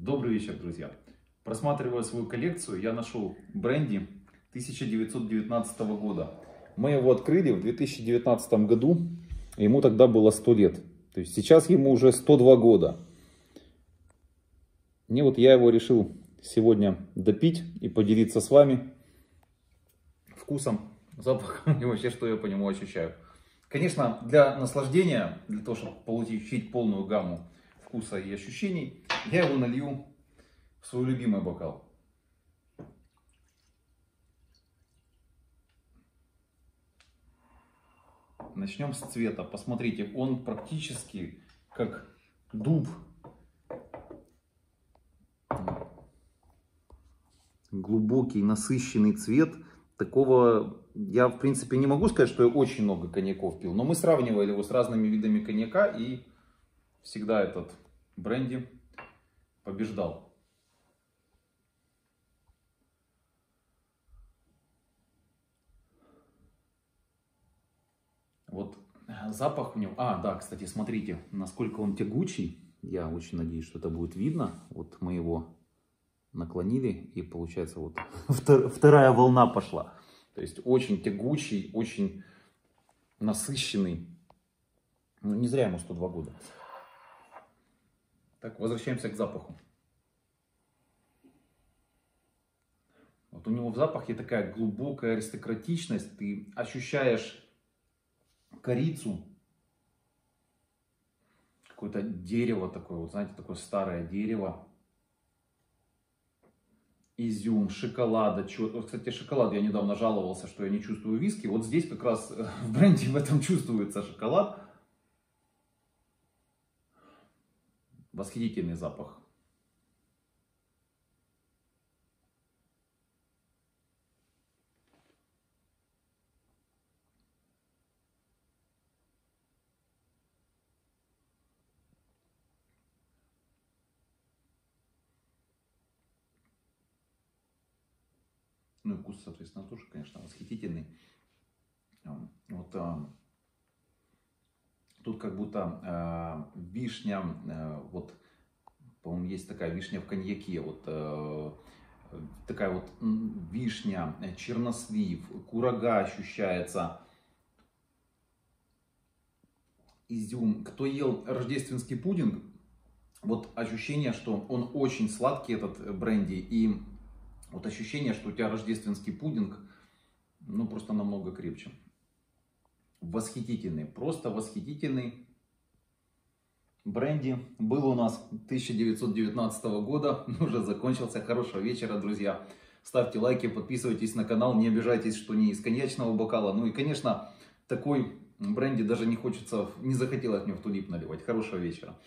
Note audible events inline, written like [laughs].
Добрый вечер, друзья! Просматривая свою коллекцию, я нашел бренди 1919 года. Мы его открыли в 2019 году, ему тогда было 100 лет. То есть сейчас ему уже 102 года. И вот я его решил сегодня допить и поделиться с вами вкусом, запахом и вообще, что я по нему ощущаю. Конечно, для наслаждения, для того, чтобы получить полную гамму вкуса и ощущений, я его налью в свой любимый бокал. Начнем с цвета. Посмотрите, он практически как дуб. Глубокий, насыщенный цвет. Такого я, в принципе, не могу сказать, что я очень много коньяков пил. Но мы сравнивали его с разными видами коньяка. И всегда этот бренди побеждал. Вот э, запах у него... А, да, кстати, смотрите, насколько он тягучий. Я очень надеюсь, что это будет видно. Вот мы его наклонили, и получается вот [laughs] вторая волна пошла. То есть очень тягучий, очень насыщенный. Ну, не зря ему 102 года. Так, возвращаемся к запаху. Вот у него в запахе такая глубокая аристократичность. Ты ощущаешь корицу, какое-то дерево такое, вот знаете, такое старое дерево, изюм, шоколада. Вот, кстати, шоколад я недавно жаловался, что я не чувствую виски. Вот здесь как раз [laughs] в бренде в этом чувствуется шоколад. Восхитительный запах. Ну и вкус, соответственно, тоже, конечно, восхитительный. Вот Тут как будто э, вишня, э, вот, по-моему, есть такая вишня в коньяке, вот э, такая вот вишня, чернослив, курага ощущается, изюм. Кто ел рождественский пудинг, вот ощущение, что он очень сладкий, этот бренди, и вот ощущение, что у тебя рождественский пудинг, ну, просто намного крепче восхитительный, просто восхитительный. Бренди был у нас 1919 года, [laughs] уже закончился. Хорошего вечера, друзья. Ставьте лайки, подписывайтесь на канал, не обижайтесь, что не из коньячного бокала. Ну и, конечно, такой бренди даже не хочется, не захотелось мне в тулип наливать. Хорошего вечера.